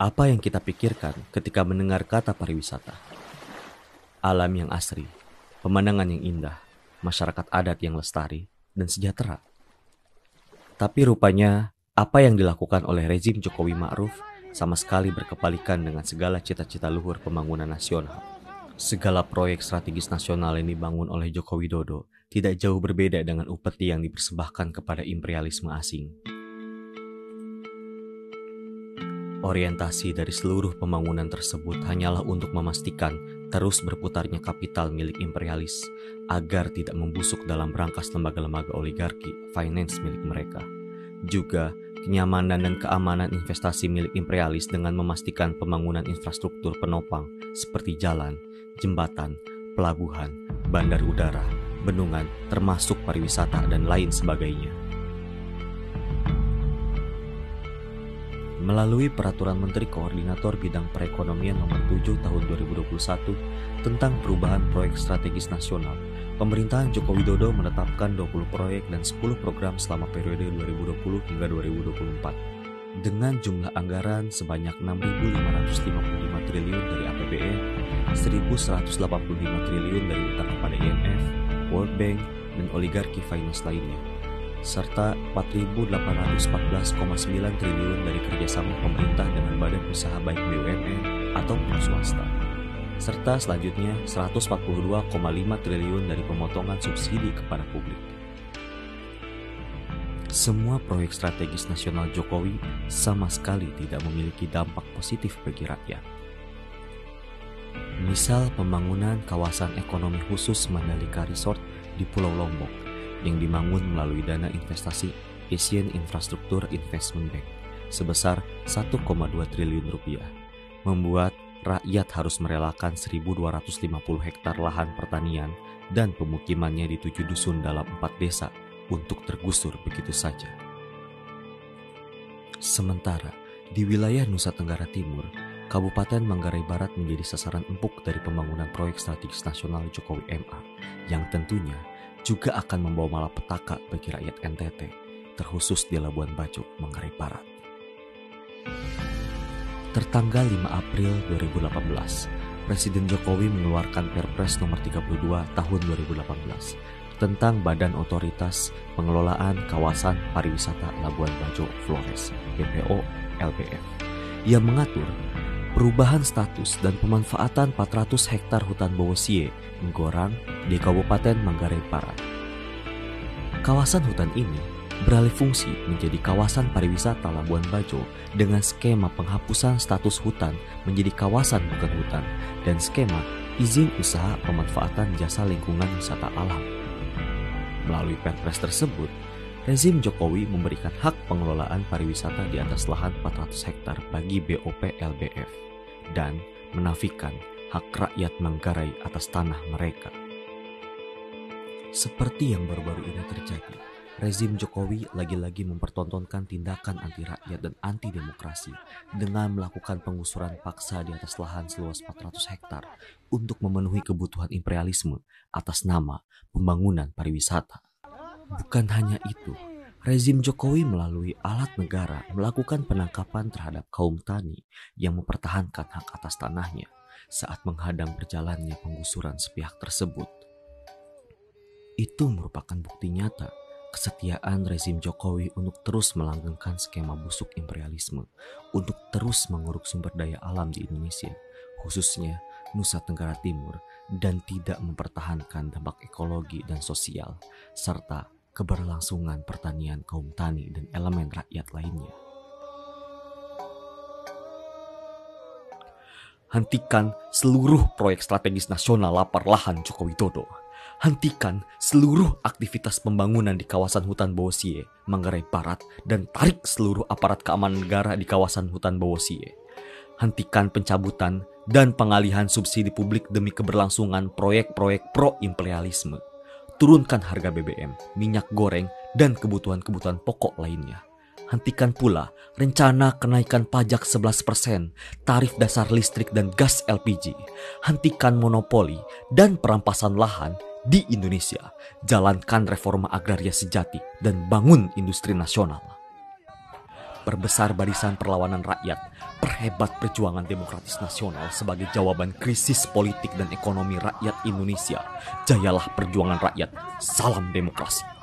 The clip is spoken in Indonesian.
Apa yang kita pikirkan ketika mendengar kata pariwisata? Alam yang asri, pemandangan yang indah, masyarakat adat yang lestari, dan sejahtera. Tapi rupanya apa yang dilakukan oleh rezim Jokowi Ma'ruf sama sekali berkepalikan dengan segala cita-cita luhur pembangunan nasional. Segala proyek strategis nasional yang dibangun oleh Joko Widodo tidak jauh berbeda dengan upeti yang dipersembahkan kepada imperialisme asing. Orientasi dari seluruh pembangunan tersebut hanyalah untuk memastikan terus berputarnya kapital milik imperialis agar tidak membusuk dalam berangkas lembaga-lembaga oligarki finance milik mereka. Juga kenyamanan dan keamanan investasi milik imperialis dengan memastikan pembangunan infrastruktur penopang seperti jalan, jembatan, pelabuhan, bandar udara, bendungan, termasuk pariwisata dan lain sebagainya. Melalui Peraturan Menteri Koordinator Bidang Perekonomian Nomor 7 Tahun 2021 tentang perubahan proyek strategis nasional, pemerintahan Joko Widodo menetapkan 20 proyek dan 10 program selama periode 2020 hingga 2024 dengan jumlah anggaran sebanyak 6.555 triliun dari APBN, 1.185 triliun dari utang kepada IMF, World Bank, dan oligarki finance lainnya serta 4.814,9 triliun dari kerjasama pemerintah dengan badan usaha baik BUMN ataupun swasta, serta selanjutnya 142,5 triliun dari pemotongan subsidi kepada publik. Semua proyek strategis nasional Jokowi sama sekali tidak memiliki dampak positif bagi rakyat. Misal pembangunan kawasan ekonomi khusus Mandalika Resort di Pulau Lombok yang dibangun melalui dana investasi Asian Infrastructure Investment Bank sebesar 1,2 triliun rupiah, membuat rakyat harus merelakan 1.250 hektar lahan pertanian dan pemukimannya di tujuh dusun dalam empat desa untuk tergusur begitu saja. Sementara di wilayah Nusa Tenggara Timur, Kabupaten Manggarai Barat menjadi sasaran empuk dari pembangunan proyek strategis nasional Jokowi MA yang tentunya juga akan membawa malapetaka bagi rakyat NTT, terkhusus di Labuan Bajo, Manggarai Barat. Tertanggal 5 April 2018, Presiden Jokowi mengeluarkan Perpres nomor 32 tahun 2018 tentang Badan Otoritas Pengelolaan Kawasan Pariwisata Labuan Bajo Flores (BPO LBF) yang mengatur perubahan status dan pemanfaatan 400 hektar hutan Bowosie, Nggorang di Kabupaten Manggarai Barat. Kawasan hutan ini beralih fungsi menjadi kawasan pariwisata Labuan Bajo dengan skema penghapusan status hutan menjadi kawasan bukan hutan dan skema izin usaha pemanfaatan jasa lingkungan wisata alam. Melalui perpres tersebut, rezim Jokowi memberikan hak pengelolaan pariwisata di atas lahan 400 hektar bagi BOP LBF dan menafikan hak rakyat Manggarai atas tanah mereka. Seperti yang baru-baru ini terjadi, rezim Jokowi lagi-lagi mempertontonkan tindakan anti rakyat dan anti demokrasi dengan melakukan penggusuran paksa di atas lahan seluas 400 hektar untuk memenuhi kebutuhan imperialisme atas nama pembangunan pariwisata. Bukan hanya itu, rezim Jokowi melalui alat negara melakukan penangkapan terhadap kaum tani yang mempertahankan hak atas tanahnya saat menghadang berjalannya penggusuran sepihak tersebut. Itu merupakan bukti nyata kesetiaan rezim Jokowi untuk terus melanggengkan skema busuk imperialisme, untuk terus menguruk sumber daya alam di Indonesia, khususnya Nusa Tenggara Timur, dan tidak mempertahankan dampak ekologi dan sosial, serta keberlangsungan pertanian kaum tani dan elemen rakyat lainnya. Hentikan seluruh proyek strategis nasional lapar lahan Joko Widodo. Hentikan seluruh aktivitas pembangunan di kawasan hutan Bowosie, Manggarai Barat, dan tarik seluruh aparat keamanan negara di kawasan hutan Bowosie. Hentikan pencabutan dan pengalihan subsidi publik demi keberlangsungan proyek-proyek pro-imperialisme turunkan harga BBM, minyak goreng, dan kebutuhan-kebutuhan pokok lainnya. Hentikan pula rencana kenaikan pajak 11%, tarif dasar listrik dan gas LPG. Hentikan monopoli dan perampasan lahan di Indonesia. Jalankan reforma agraria sejati dan bangun industri nasional. Perbesar barisan perlawanan rakyat, perhebat perjuangan demokratis nasional sebagai jawaban krisis politik dan ekonomi rakyat Indonesia. Jayalah perjuangan rakyat, salam demokrasi.